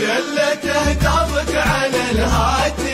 شلته تعبك على الهاتف.